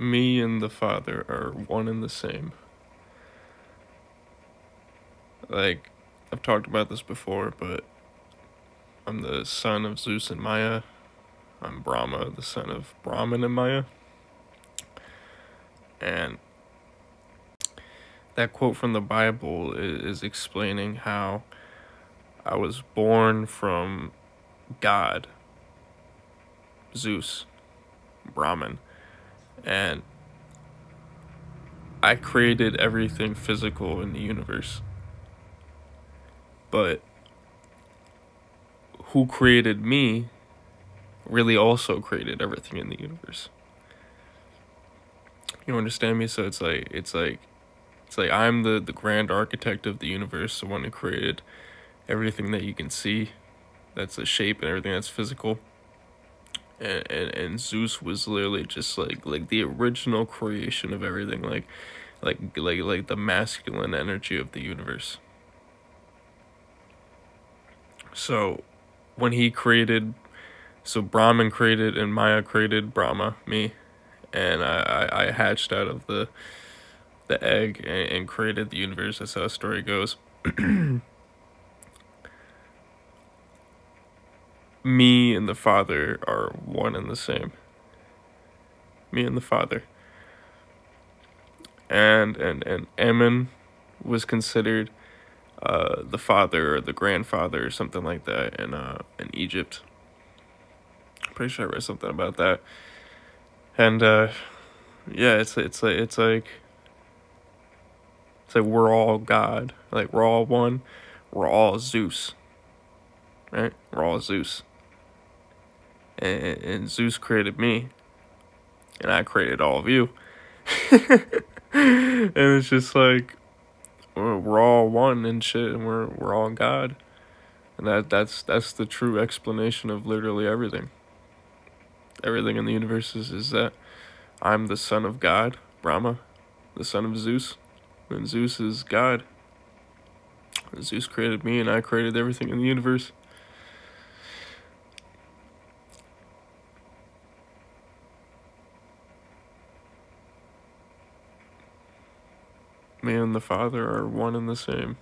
me and the Father are one and the same. Like, I've talked about this before, but I'm the son of Zeus and Maya. I'm Brahma, the son of Brahman and Maya. And that quote from the Bible is, explaining how I was born from God, Zeus, Brahman, and I created everything physical in the universe. But who created me really also created everything in the universe. You understand me? So it's like it's like it's like I'm the the grand architect of the universe, the one who created everything that you can see, that's a shape and everything that's physical. And, and and Zeus was literally just like like the original creation of everything, like like like like the masculine energy of the universe. So when he created so Brahman created and Maya created Brahma, me, and I, I, I hatched out of the the egg and, and created the universe. That's how the story goes. me and the Father are one and the same. Me and the Father. And and and Ammon was considered uh, the father or the grandfather or something like that in uh, in Egypt. Pretty sure I read something about that. And uh, yeah, it's it's like it's like it's like we're all God. Like we're all one. We're all Zeus. Right? We're all Zeus. And, and Zeus created me. And I created all of you. and it's just like we're, we're all one and shit and we're we're all God. And that that's that's the true explanation of literally everything. Everything in the universe is, is that I'm the son of God, Brahma, the son of Zeus, and Zeus is God. Zeus created me and I created everything in the universe. Me and the Father are one and the same.